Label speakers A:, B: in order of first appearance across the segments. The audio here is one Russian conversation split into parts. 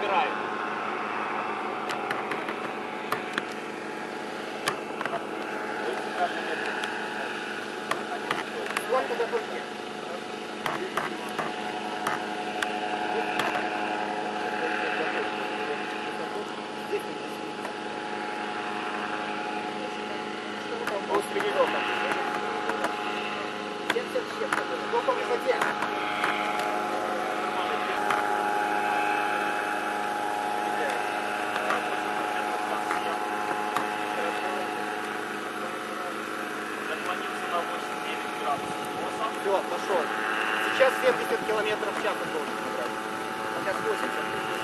A: забирает. Сколько до турки? что? Сейчас 70 километров в час он должен набрать. А сейчас 80.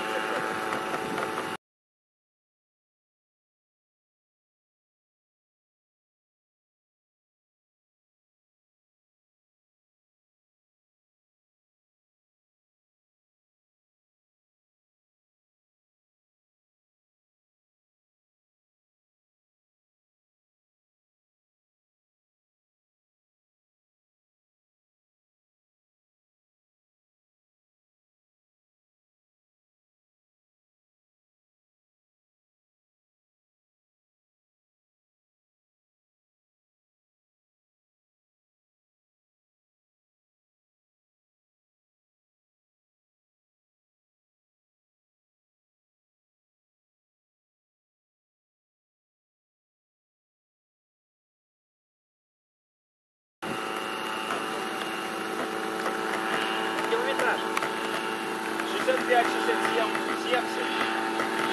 B: 谢谢吉阳，吉阳谢，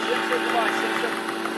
B: 谢谢各位，谢谢。